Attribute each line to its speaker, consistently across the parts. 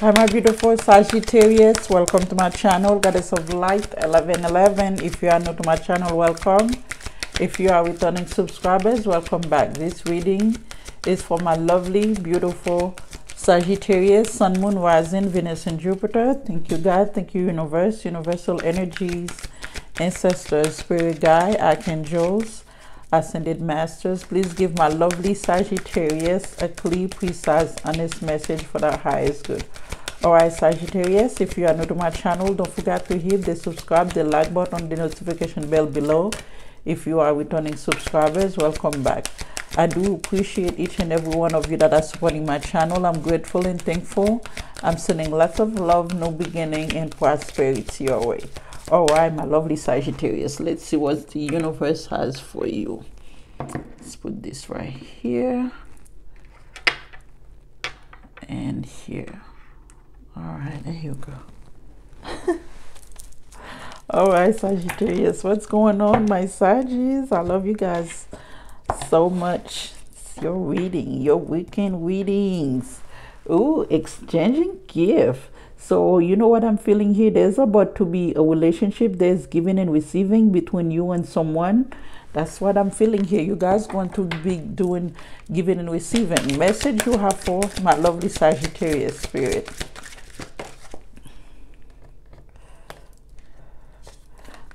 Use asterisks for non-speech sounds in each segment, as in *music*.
Speaker 1: Hi my beautiful Sagittarius, welcome to my channel, Goddess of Life 1111. If you are new to my channel, welcome. If you are returning subscribers, welcome back. This reading is for my lovely, beautiful Sagittarius, Sun, Moon, Rising, Venus, and Jupiter. Thank you, God. Thank you, Universe, Universal Energies, Ancestors, Spirit Guide, Archangels, Ascended Masters. Please give my lovely Sagittarius a clear, precise, honest message for the highest good. Alright, Sagittarius, if you are new to my channel, don't forget to hit the subscribe, the like button, the notification bell below. If you are returning subscribers, welcome back. I do appreciate each and every one of you that are supporting my channel. I'm grateful and thankful. I'm sending lots of love, no beginning, and prosperity your way. All right, my lovely Sagittarius. Let's see what the universe has for you. Let's put this right here and here. All right, there you go. *laughs* All right, Sagittarius, what's going on, my Saggies? I love you guys so much. It's your reading, your weekend readings. Ooh, exchanging gift. So you know what I'm feeling here? There's about to be a relationship. There's giving and receiving between you and someone. That's what I'm feeling here. You guys going to be doing giving and receiving. Message you have for my lovely Sagittarius spirit.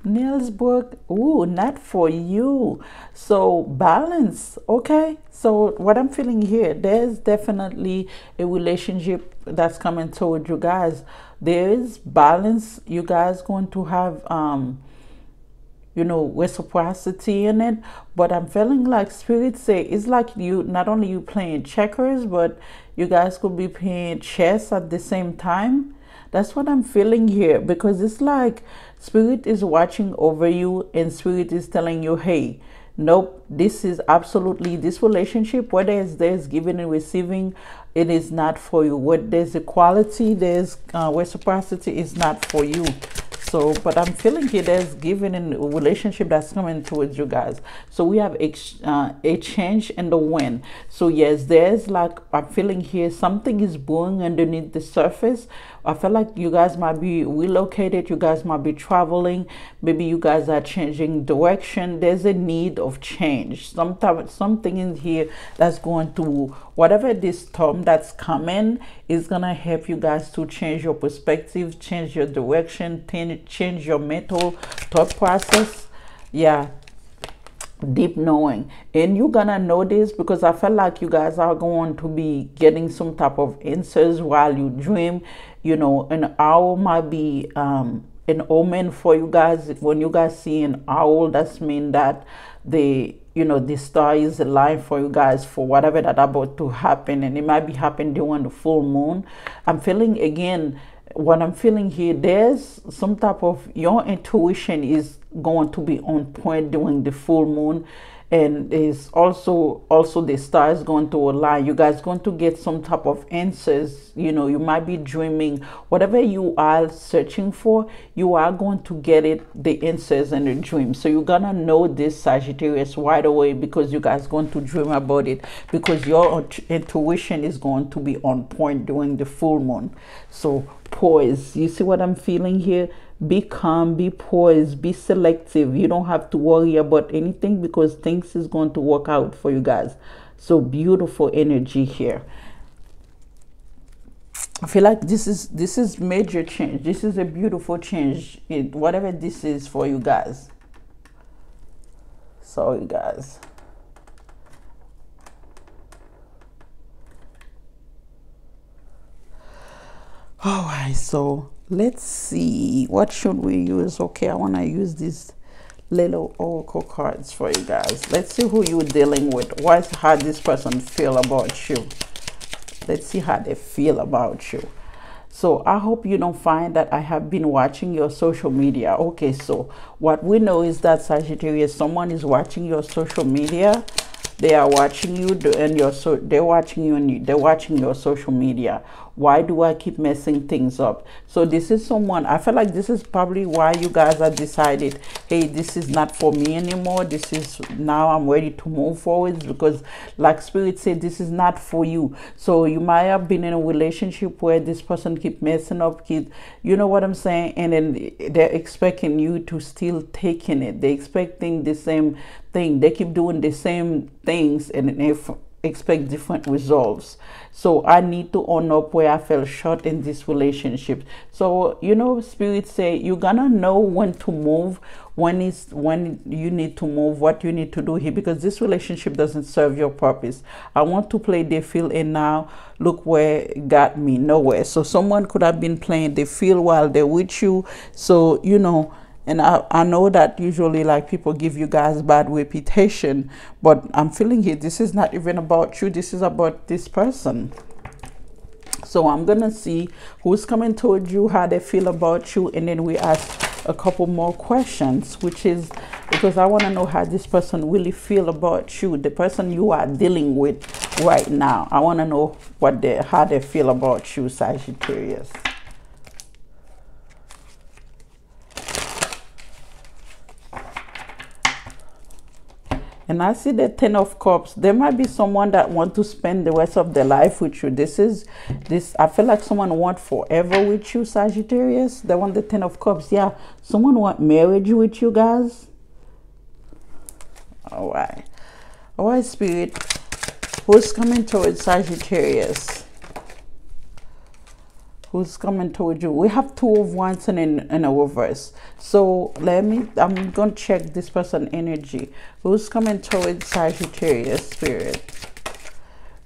Speaker 1: Book, ooh, not for you. So balance, okay? So what I'm feeling here, there's definitely a relationship that's coming toward you guys. There is balance. You guys going to have um you know reciprocity in it but i'm feeling like spirit say it's like you not only you playing checkers but you guys could be playing chess at the same time that's what I'm feeling here because it's like spirit is watching over you and spirit is telling you, hey, nope, this is absolutely this relationship, whether it's there's giving and receiving, it is not for you. What there's equality, there's uh, reciprocity is not for you. So, but I'm feeling here there's giving in relationship that's coming towards you guys. So we have uh, a change and the win. So yes, there's like I'm feeling here something is brewing underneath the surface. I feel like you guys might be relocated. You guys might be traveling. Maybe you guys are changing direction. There's a need of change. Sometimes something in here that's going to whatever this storm that's coming is gonna help you guys to change your perspective, change your direction, change your mental thought process. Yeah, deep knowing and you're gonna know this because i feel like you guys are going to be getting some type of answers while you dream you know an owl might be um an omen for you guys. When you guys see an owl that's mean that the you know the star is aligned for you guys for whatever that about to happen. And it might be happening during the full moon. I'm feeling again what i'm feeling here there's some type of your intuition is going to be on point during the full moon and is also also the stars going to align. You guys going to get some type of answers. You know you might be dreaming. Whatever you are searching for you are going to get it the answers in the dream so you're gonna know this sagittarius right away because you guys going to dream about it because your intuition is going to be on point during the full moon. So poise you see what i'm feeling here be calm be poised be selective you don't have to worry about anything because things is going to work out for you guys so beautiful energy here I feel like this is this is major change. This is a beautiful change. Whatever this is for you guys. Sorry guys. All right, so let's see what should we use? Okay i want to use these little oracle cards for you guys. Let's see who you're dealing with. What how this person feel about you? Let's see how they feel about you. So i hope you don't find that i have been watching your social media. Okay so what we know is that sagittarius someone is watching your social media. They are watching you and your so they're watching you and they're watching your social media why do i keep messing things up? So this is someone i feel like this is probably why you guys have decided hey this is not for me anymore. This is now i'm ready to move forward because like spirit said this is not for you. So you might have been in a relationship where this person keep messing up keep you know what i'm saying? And then they're expecting you to still taking it. They're expecting the same thing. They keep doing the same things and if expect different results. So i need to own up where i fell short in this relationship. So you know spirit say you're gonna know when to move when is when you need to move what you need to do here because this relationship doesn't serve your purpose. I want to play the field and now look where got me nowhere. So someone could have been playing the field while they're with you. So you know and I, I know that usually like people give you guys bad reputation but i'm feeling it this is not even about you this is about this person. So i'm gonna see who's coming towards you how they feel about you and then we ask a couple more questions which is because i want to know how this person really feel about you the person you are dealing with right now. I want to know what they how they feel about you sagittarius and I see the Ten of Cups. There might be someone that want to spend the rest of their life with you. This is this. I feel like someone want forever with you, Sagittarius. They want the Ten of Cups. Yeah, someone want marriage with you guys. All right, all right, Spirit. Who's coming towards Sagittarius? Who's coming towards you. We have two of wands and in, in a reverse. So let me, I'm going to check this person energy. Who's coming towards Sagittarius spirit?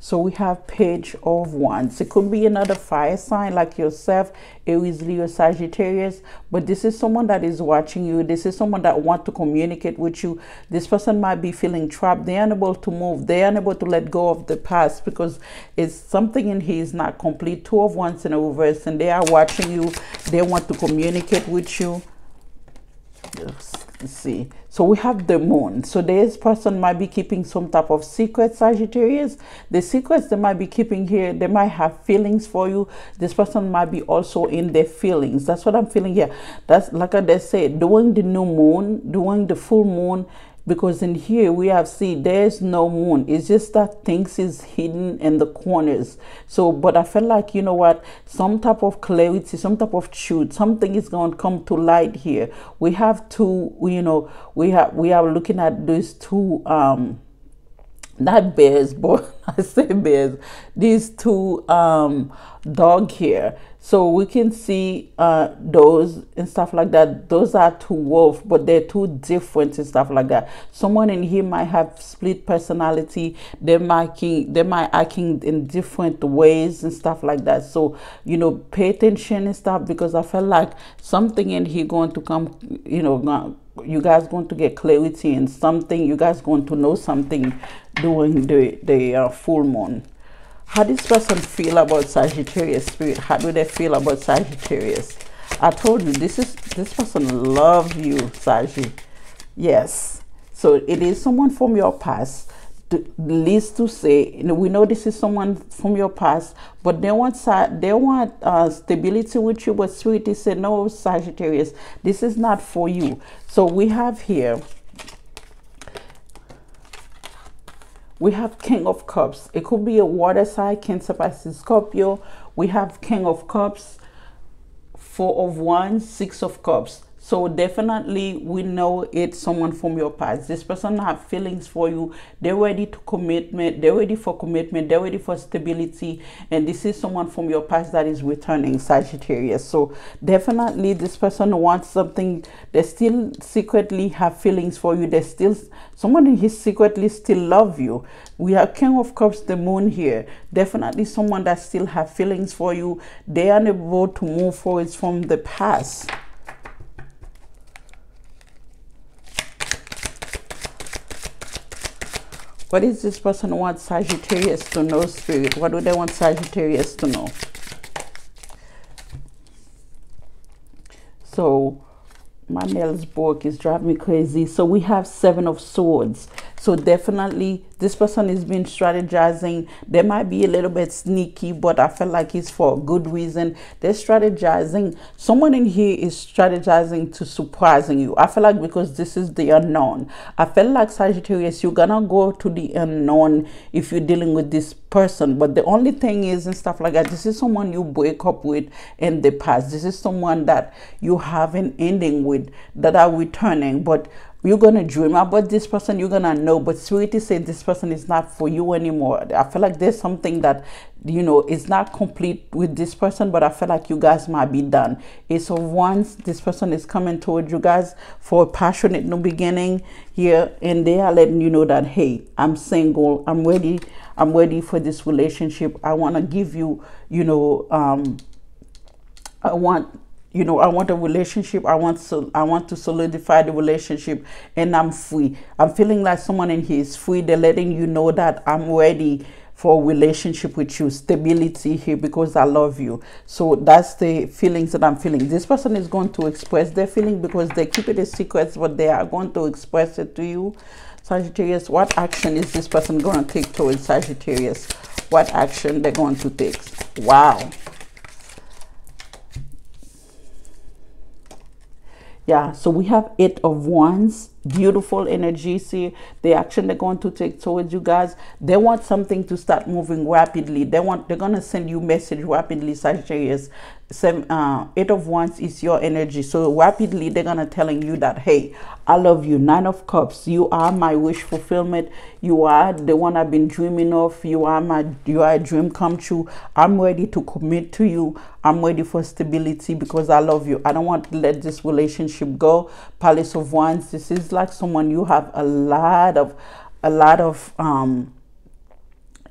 Speaker 1: So we have page of wands. It could be another fire sign like yourself, Aries, Leo, Sagittarius. But this is someone that is watching you. This is someone that want to communicate with you. This person might be feeling trapped. They're unable to move. They're unable to let go of the past because it's something in here is not complete. Two of wands in a reverse and they are watching you. They want to communicate with you. Yes see. So we have the moon. So this person might be keeping some type of secret sagittarius. The secrets they might be keeping here they might have feelings for you. This person might be also in their feelings. That's what i'm feeling here. That's like i said during the new moon during the full moon because in here we have see there's no moon. It's just that things is hidden in the corners. So but i feel like you know what? Some type of clarity some type of truth something is going to come to light here. We have two you know we have we are looking at these two um not bears *laughs* but i say bears these two um dog here so we can see uh, those and stuff like that. Those are two wolf, but they're two different and stuff like that. Someone in here might have split personality. They might they might acting in different ways and stuff like that. So you know, pay attention and stuff because I felt like something in here going to come. You know, you guys going to get clarity and something. You guys going to know something during the the uh, full moon. How this person feel about Sagittarius spirit? How do they feel about Sagittarius? I told you this is this person love you Saggy yes. So it is someone from your past least to say we know this is someone from your past but they want they want uh, stability with you but sweetie said no Sagittarius this is not for you. So we have here we have king of cups. It could be a water sign cancer pisces scorpio. We have king of cups four of wands six of cups so definitely we know it's someone from your past. This person have feelings for you. They're ready to commitment. They're ready for commitment. They're ready for stability. And this is someone from your past that is returning Sagittarius. So definitely this person wants something. They still secretly have feelings for you. They still someone his secretly still love you. We have King of Cups, the moon here. Definitely someone that still have feelings for you. They are unable to move forwards from the past. What is this person want Sagittarius to know, Spirit? What do they want Sagittarius to know? So, my nails book is driving me crazy. So, we have Seven of Swords. So definitely this person is been strategizing. They might be a little bit sneaky, but I feel like it's for a good reason. They're strategizing. Someone in here is strategizing to surprising you. I feel like because this is the unknown. I feel like Sagittarius, you're gonna go to the unknown if you're dealing with this person. But the only thing is and stuff like that, this is someone you break up with in the past. This is someone that you have an ending with that are returning. But you're gonna dream about this person you're gonna know but sweetie said this person is not for you anymore. I feel like there's something that you know is not complete with this person but i feel like you guys might be done. And so once this person is coming towards you guys for a passionate new beginning here and they are letting you know that hey i'm single i'm ready i'm ready for this relationship. I want to give you you know um i want you know i want a relationship. I want so i want to solidify the relationship and i'm free. I'm feeling like someone in here is free. They're letting you know that i'm ready for a relationship with you stability here because i love you. So that's the feelings that i'm feeling. This person is going to express their feeling because they keep it a secret but they are going to express it to you. Sagittarius what action is this person going to take towards sagittarius? What action they're going to take? Wow yeah so we have eight of wands beautiful energy. See the action they're going to take towards you guys they want something to start moving rapidly. They want they're going to send you message rapidly sagittarius seven uh eight of wands is your energy. So rapidly they're gonna telling you that hey i love you. Nine of cups you are my wish fulfillment. You are the one i've been dreaming of. You are my you are a dream come true. I'm ready to commit to you. I'm ready for stability because i love you. I don't want to let this relationship go. Palace of wands this is like someone you have a lot of a lot of um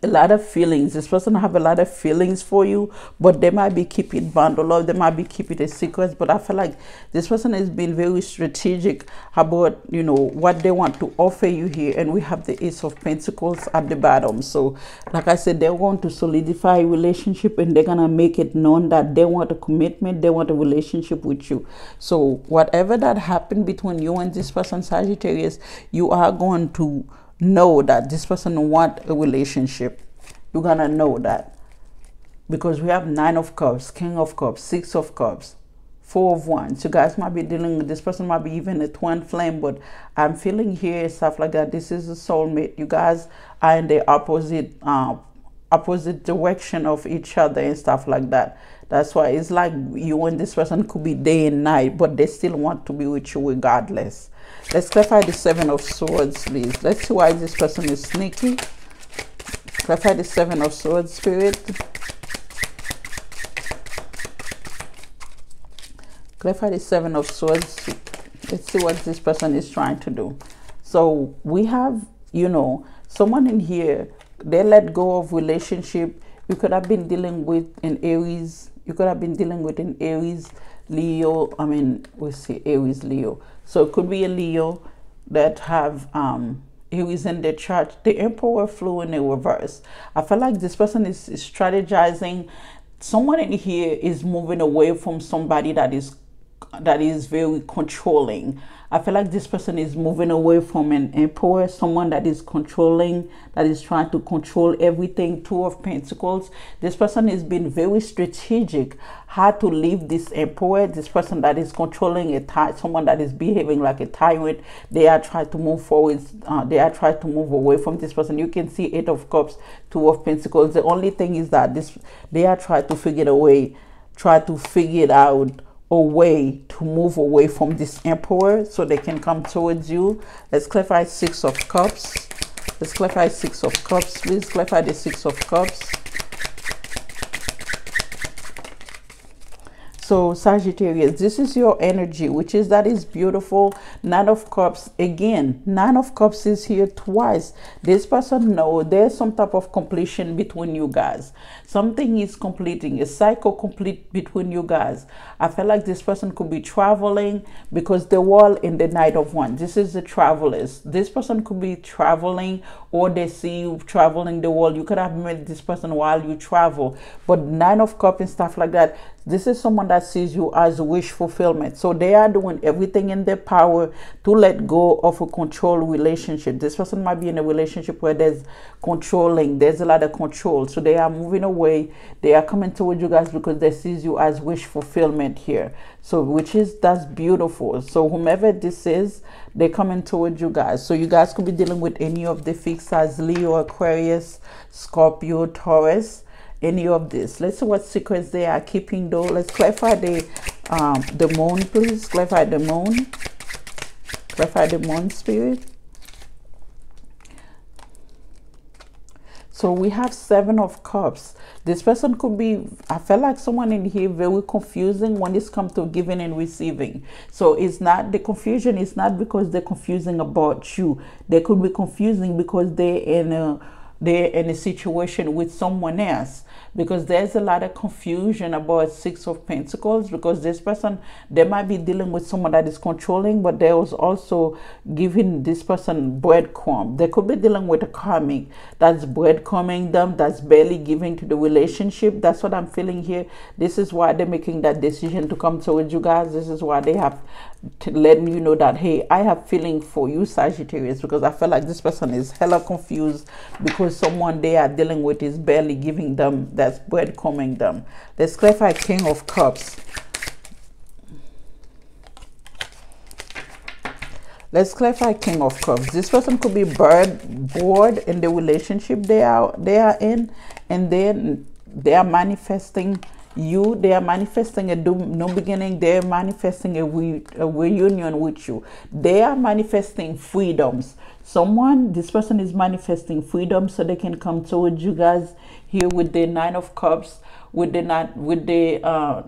Speaker 1: a lot of feelings. This person have a lot of feelings for you, but they might be keeping bundle up. They might be keeping a secret. But I feel like this person has been very strategic about you know what they want to offer you here. And we have the Ace of Pentacles at the bottom. So like I said, they want to solidify a relationship and they're gonna make it known that they want a commitment. They want a relationship with you. So whatever that happened between you and this person, Sagittarius, you are going to know that this person want a relationship you're gonna know that. Because we have nine of cups king of cups six of cups four of wands. You guys might be dealing with this person might be even a twin flame but i'm feeling here stuff like that. This is a soulmate. You guys are in the opposite uh, opposite direction of each other and stuff like that that's why it's like you and this person could be day and night but they still want to be with you regardless Let's clarify the Seven of Swords, please. Let's see why this person is sneaky. Clarify the Seven of Swords, Spirit. Clarify the Seven of Swords. Let's see what this person is trying to do. So we have, you know, someone in here, they let go of relationship. You could have been dealing with an Aries. You could have been dealing with an Aries, Leo. I mean, we see Aries, Leo so it could be a Leo that have um Aries in the chart. The Emperor flew in the reverse. I feel like this person is, is strategizing. Someone in here is moving away from somebody that is that is very controlling. I feel like this person is moving away from an emperor, someone that is controlling, that is trying to control everything. Two of Pentacles. This person has been very strategic how to leave this emperor, this person that is controlling a ty- someone that is behaving like a tyrant. They are trying to move forward. Uh, they are trying to move away from this person. You can see Eight of Cups, Two of Pentacles. The only thing is that this they are trying to figure a way, try to figure it out a way to move away from this emperor so they can come towards you. Let's clarify six of cups. Let's clarify six of cups. Please clarify the six of cups. So Sagittarius, this is your energy, which is that is beautiful. Nine of Cups, again, Nine of Cups is here twice. This person know there's some type of completion between you guys. Something is completing, a cycle complete between you guys. I feel like this person could be traveling because the wall in the Knight of One. This is the travelers. This person could be traveling or they see you traveling the world. You could have met this person while you travel. But Nine of Cups and stuff like that this is someone that sees you as wish fulfillment. So they are doing everything in their power to let go of a control relationship. This person might be in a relationship where there's controlling there's a lot of control. So they are moving away. They are coming towards you guys because they sees you as wish fulfillment here. So which is that's beautiful. So whomever this is they're coming towards you guys. So you guys could be dealing with any of the fixers leo aquarius scorpio taurus any of this. Let's see what secrets they are keeping though. Let's clarify the um the moon please. Clarify the moon. Clarify the moon spirit. So we have seven of cups. This person could be i felt like someone in here very confusing when it's come to giving and receiving. So it's not the confusion is not because they're confusing about you. They could be confusing because they're in a they're in a situation with someone else. Because there's a lot of confusion about six of pentacles because this person they might be dealing with someone that is controlling but there was also giving this person breadcrumb. They could be dealing with a karmic that's breadcrumbing them that's barely giving to the relationship. That's what i'm feeling here. This is why they're making that decision to come towards you guys. This is why they have to letting you know that hey i have feeling for you sagittarius because i feel like this person is hella confused because someone they are dealing with is barely giving them that that's breadcrumbing them. Let's clarify King of Cups. Let's clarify King of Cups. This person could be bored, bored in the relationship they are they are in, and then they are manifesting you. They are manifesting a new beginning. They are manifesting a, re, a reunion with you. They are manifesting freedoms. Someone, this person is manifesting freedom so they can come towards you guys here with the nine of cups with the nine with the uh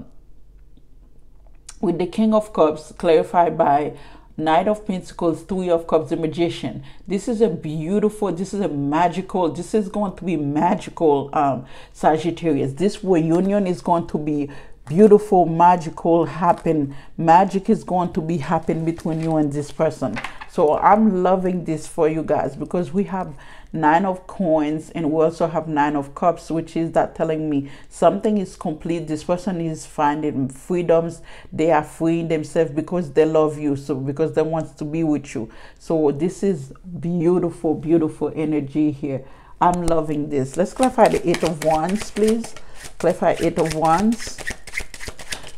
Speaker 1: with the king of cups clarified by knight of pentacles three of cups the magician. This is a beautiful this is a magical this is going to be magical um sagittarius. This reunion is going to be beautiful magical happen. Magic is going to be happen between you and this person. So i'm loving this for you guys because we have nine of coins and we also have nine of cups which is that telling me something is complete. This person is finding freedoms. They are freeing themselves because they love you so because they want to be with you. So this is beautiful beautiful energy here. I'm loving this. Let's clarify the eight of wands please. Clarify eight of wands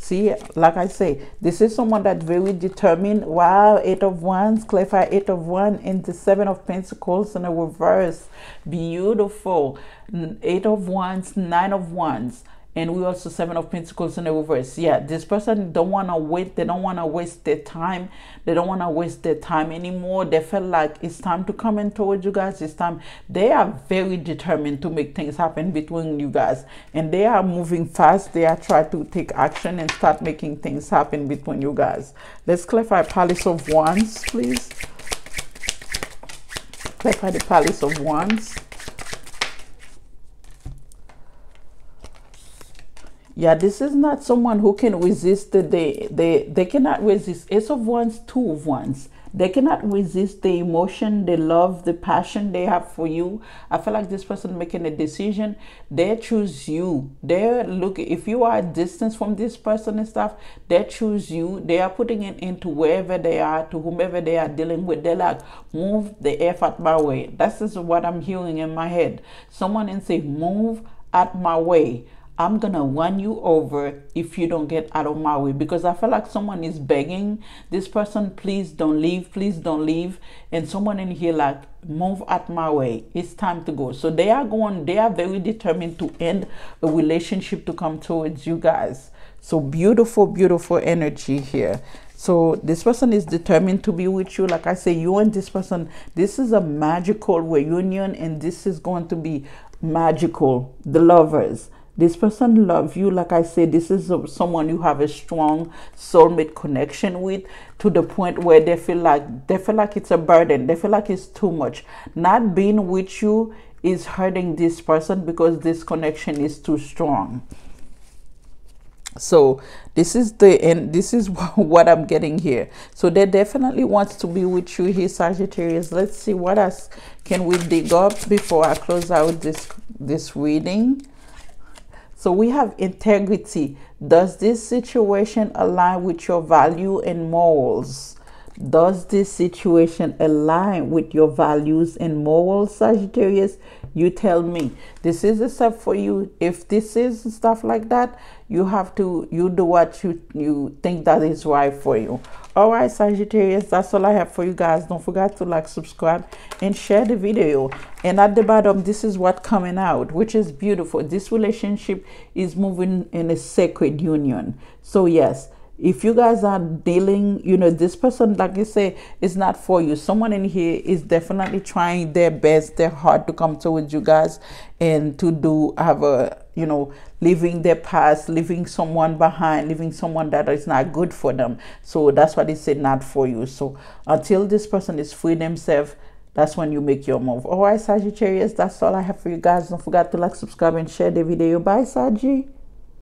Speaker 1: see like i say this is someone that very determined wow eight of wands clarify eight of one and the seven of pentacles in a reverse. Beautiful. Eight of wands nine of wands and we also seven of pentacles in the reverse. Yeah this person don't want to wait they don't want to waste their time. They don't want to waste their time anymore. They feel like it's time to come in towards you guys. It's time. They are very determined to make things happen between you guys. And they are moving fast. They are trying to take action and start making things happen between you guys. Let's clarify palace of wands please. Clarify the palace of wands yeah this is not someone who can resist the they they they cannot resist. Ace of wands two of wands. They cannot resist the emotion the love the passion they have for you. I feel like this person making a decision. They choose you. They look if you are distance from this person and stuff they choose you. They are putting it into wherever they are to whomever they are dealing with. They're like move the effort my way. This is what i'm hearing in my head. Someone and say move at my way I'm gonna run you over if you don't get out of my way because I feel like someone is begging this person, please don't leave, please don't leave. And someone in here like, move out my way. It's time to go. So they are going, they are very determined to end a relationship to come towards you guys. So beautiful, beautiful energy here. So this person is determined to be with you. Like I say, you and this person, this is a magical reunion and this is going to be magical. The lovers this person love you like i said this is someone you have a strong soulmate connection with to the point where they feel like they feel like it's a burden. They feel like it's too much. Not being with you is hurting this person because this connection is too strong. So this is the and this is *laughs* what i'm getting here. So they definitely wants to be with you here sagittarius. Let's see what else can we dig up before i close out this this reading So we have integrity. Does this situation align with your value and morals? Does this situation align with your values and morals, Sagittarius? You tell me. This is a step for you. If this is stuff like that, you have to you do what you you think that is right for you. All right, Sagittarius, that's all I have for you guys. Don't forget to like, subscribe, and share the video. And at the bottom, this is what coming out, which is beautiful. This relationship is moving in a sacred union. So yes if you guys are dealing you know this person like i say is not for you someone in here is definitely trying their best their hard to come towards you guys and to do have a you know leaving their past leaving someone behind leaving someone that is not good for them. So that's what they say not for you. So until this person is free themselves that's when you make your move. All right sagittarius that's all i have for you guys. Don't forget to like subscribe and share the video. Bye saggy